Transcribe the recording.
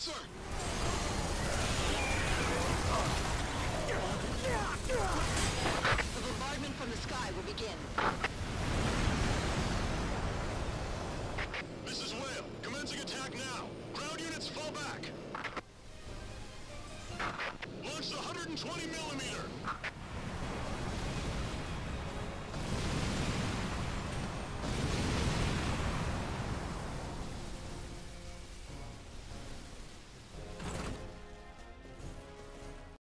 The bombardment from the sky will begin. This is Whale. Commencing attack now. Ground units fall back. Launch the 120 millimeter.